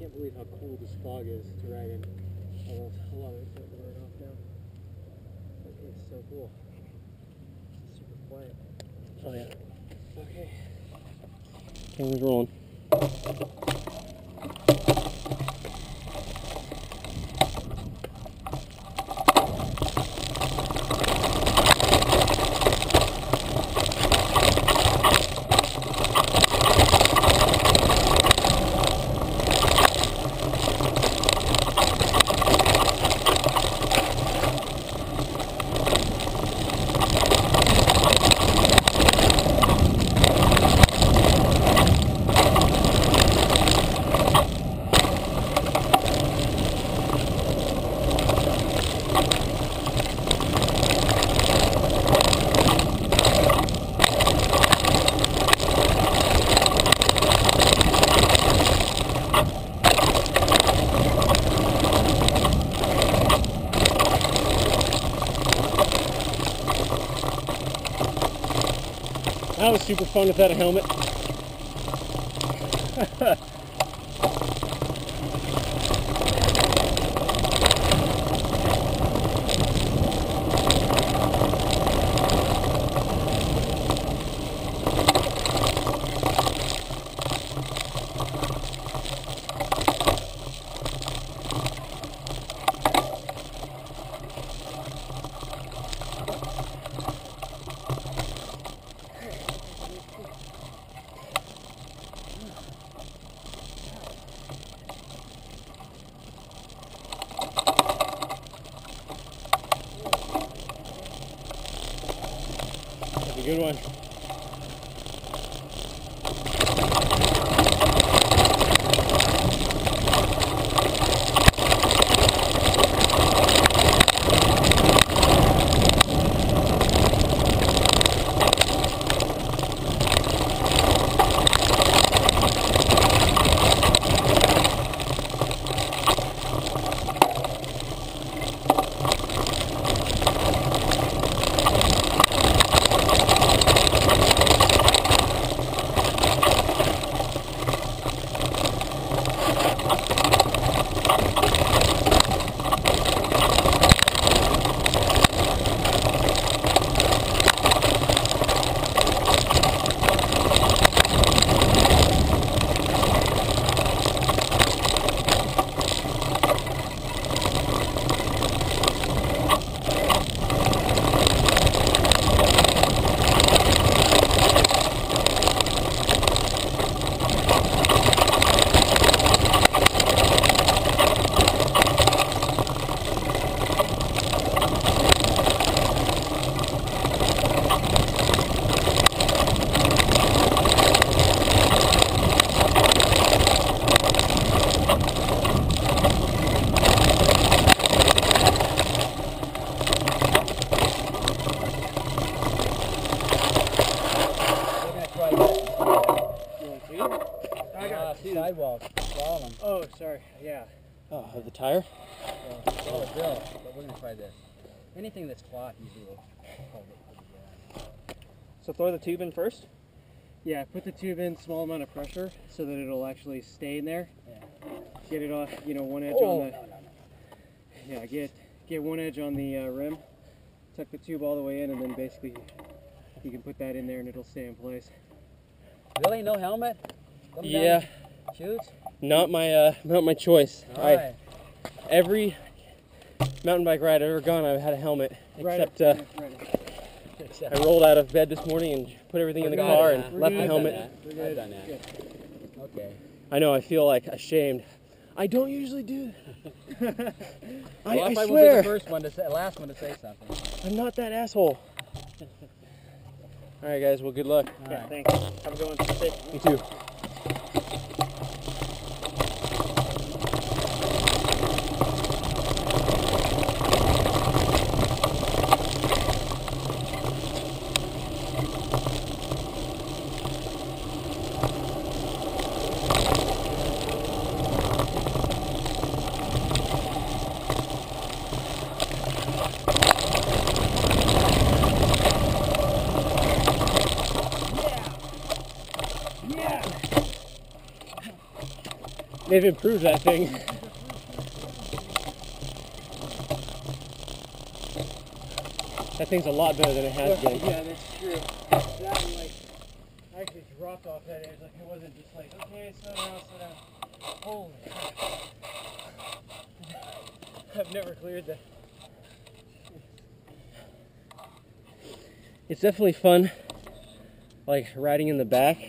can't believe how cool this fog is to ride in. Although a lot of it's starting to burn off now. It's so cool. It's super quiet. Oh yeah. Okay. Camera's rolling. That was super fun without a helmet. a good one. I got Uh, sidewalk, falling. Oh, sorry. Yeah. Oh, of the tire? Oh, drill, but we're gonna try this. Anything that's cloth usually will hold it pretty good. So throw the tube in first? Yeah, put the tube in small amount of pressure so that it'll actually stay in there. Yeah. Get it off, you know, one edge Oh, on the yeah, get get one edge on the uh, rim. Tuck the tube all the way in, and then basically you can put that in there, and it'll stay in place. Really, no helmet? Coming Yeah, Shoots? not my uh, not my choice. I, Alright. every mountain bike ride I've ever gone, I've had a helmet, Right, except uh, right. I rolled out of bed this morning and put everything in the car it, and left the We're good. helmet. I've We're done that. Good. Okay. I know I feel like ashamed. I don't usually do that. I, well, I if I will be swear, the first one to say, last one to say something. I'm not that asshole. All right, guys. Well, good luck. Yeah, Alright. thanks. Have a good one. Stay safe. You too. Yeah. They've improved that thing. That thing's a lot better than it has been. Yeah, that's true. That one, like, I actually dropped off that edge. Like, it wasn't just like, okay, slow down, slow down. Holy crap. I've never cleared that. It's definitely fun, like riding in the back.